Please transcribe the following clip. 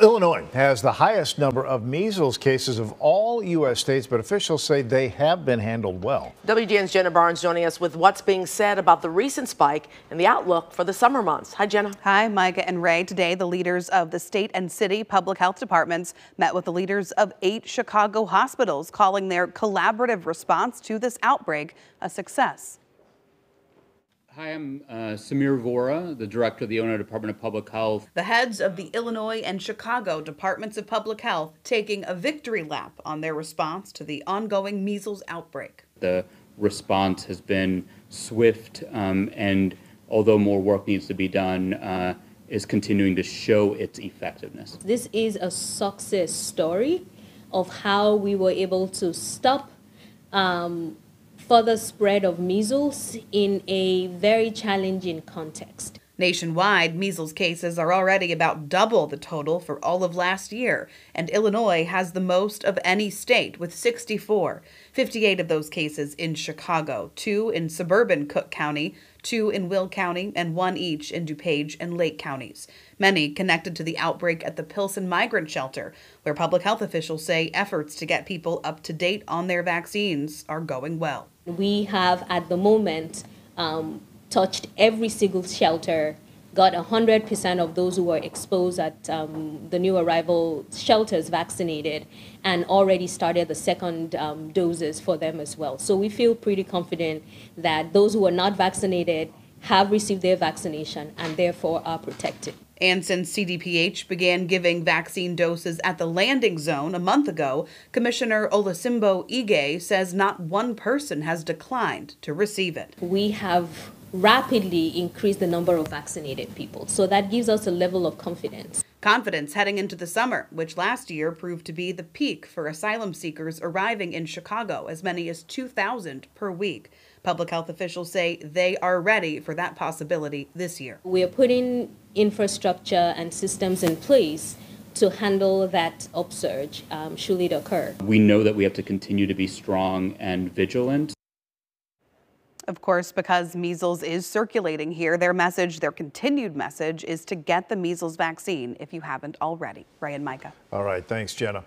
Illinois has the highest number of measles cases of all U.S. states, but officials say they have been handled well. WGN's Jenna Barnes joining us with what's being said about the recent spike and the outlook for the summer months. Hi, Jenna. Hi, Micah and Ray. Today, the leaders of the state and city public health departments met with the leaders of eight Chicago hospitals, calling their collaborative response to this outbreak a success. Hi, I'm uh, Sameer Vohra, the director of the Illinois Department of Public Health. The heads of the Illinois and Chicago Departments of Public Health taking a victory lap on their response to the ongoing measles outbreak. The response has been swift, um, and although more work needs to be done, uh, is continuing to show its effectiveness. This is a success story of how we were able to stop um, further spread of measles in a very challenging context. Nationwide, measles cases are already about double the total for all of last year, and Illinois has the most of any state with 64. 58 of those cases in Chicago, two in suburban Cook County, two in Will County, and one each in DuPage and Lake counties. Many connected to the outbreak at the Pilsen Migrant Shelter, where public health officials say efforts to get people up to date on their vaccines are going well. We have at the moment um, touched every single shelter, got 100% of those who were exposed at um, the new arrival shelters vaccinated, and already started the second um, doses for them as well. So we feel pretty confident that those who are not vaccinated have received their vaccination and therefore are protected. And since CDPH began giving vaccine doses at the landing zone a month ago, Commissioner Olusimbo Ige says not one person has declined to receive it. We have rapidly increase the number of vaccinated people, so that gives us a level of confidence. Confidence heading into the summer, which last year proved to be the peak for asylum seekers arriving in Chicago, as many as 2,000 per week. Public health officials say they are ready for that possibility this year. We are putting infrastructure and systems in place to handle that upsurge um, should it occur. We know that we have to continue to be strong and vigilant. Of course, because measles is circulating here, their message, their continued message, is to get the measles vaccine if you haven't already. Ray and Micah. All right. Thanks, Jenna.